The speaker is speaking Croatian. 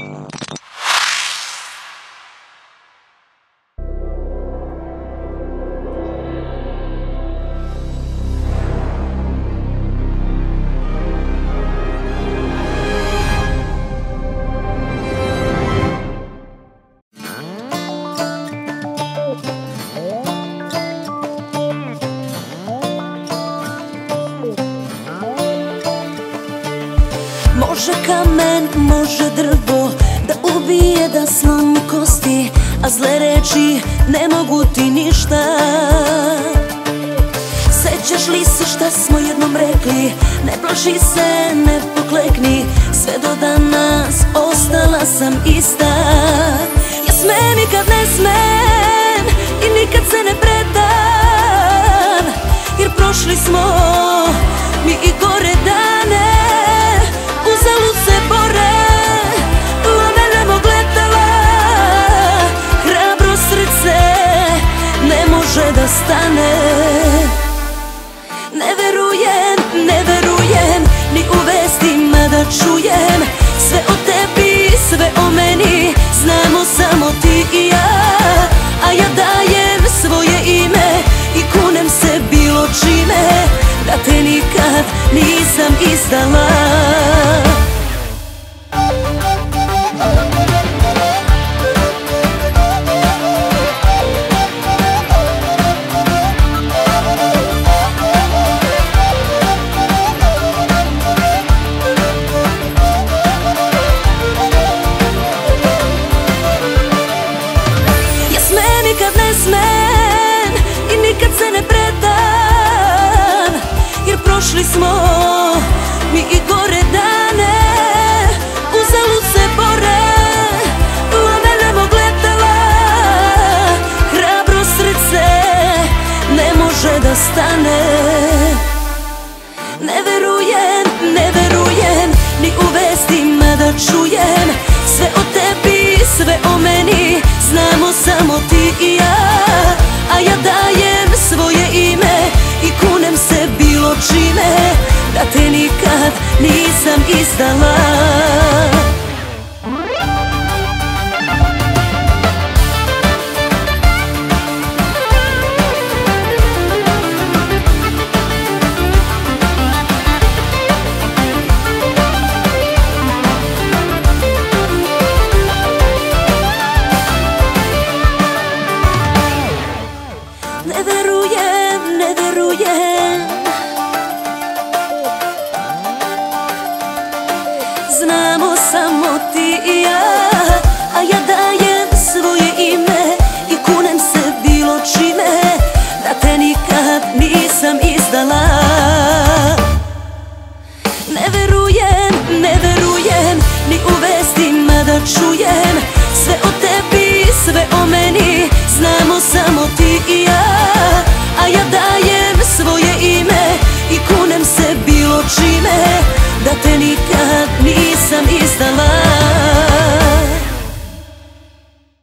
uh, Može kamen, može drvo Da ubije, da slomi kosti A zle reči ne mogu ti ništa. Sećaš li se šta smo jednom rekli? Ne plaši se, ne poklekni. Sve do danas ostala sam ista stane Ne verujem, ne verujem Ni u vestima da čujem. Sve o tebi, sve o meni Znamo samo ti i ja. A ja dajem svoje ime I kunem se bilo čime. Da te nikad nisam izdala прошлый смог. Nisam izdala Ne Da te nikad nisam izdala